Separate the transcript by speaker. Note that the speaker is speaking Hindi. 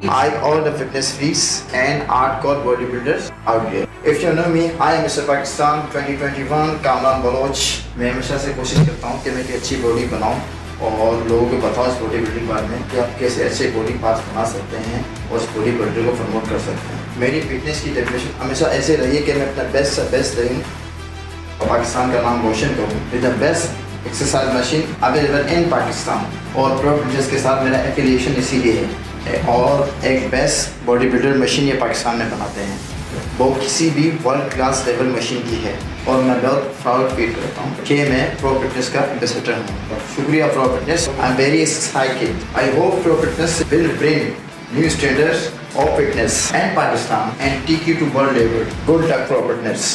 Speaker 1: I all the fitness freaks and hardcore bodybuilders out there. If you know me, I am Mr. Pakistan 2021 Kamran Baloch मैं हमेशा से कोशिश करता हूँ कि मैं एक अच्छी बॉडी बनाऊँ और लोगों को बताओ इस बॉडी बिल्डिंग बारे में कि आप कैसे अच्छे बॉडी पार्ट्स बना सकते हैं और उस बॉडी बिल्डर को प्रमोट कर सकते हैं मेरी फिटनेस की डेफिनेशन हमेशा ऐसे रही है कि मैं अपना बेस्ट से बेस्ट दूँ और पाकिस्तान का नाम रोशन करूँ with the best exercise machine available in Pakistan और प्रो के साथ मेरा एफिलिएशन इसीलिए है। और एक बेस्ट बॉडी बिल्डर मशीन ये पाकिस्तान में बनाते हैं। वो किसी भी वर्ल्ड क्लास लेवल मशीन की है। और मैं बहुत प्राउड फील करता हूँ कि मैं प्रो फिटनेस का एम्बेसडर हूँ। शुक्रिया Pro Fitness I am very excited I hope Pro Fitness will bring new standards of fitness and Pakistan and take you to world level good luck Pro Fitness